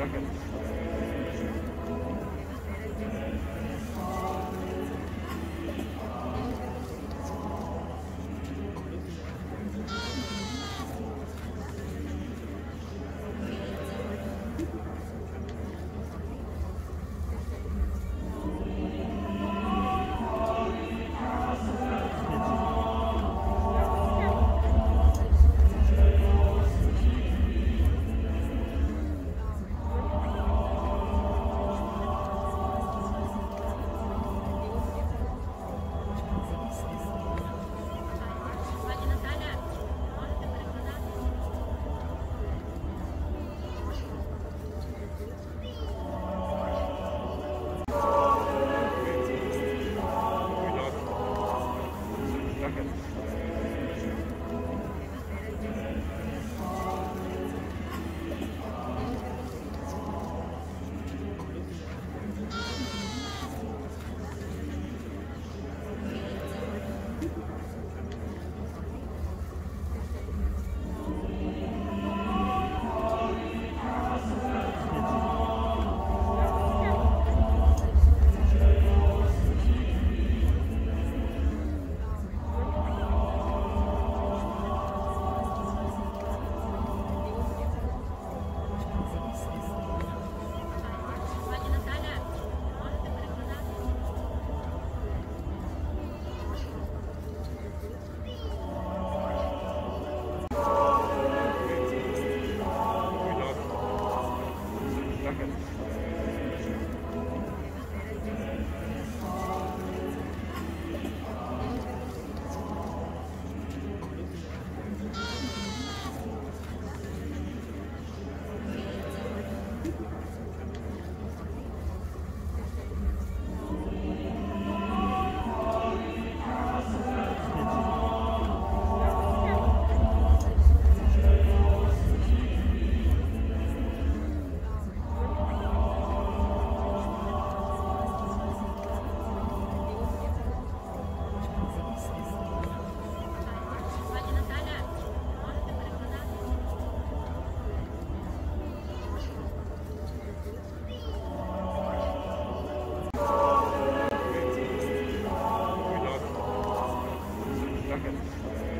Danke. Danke.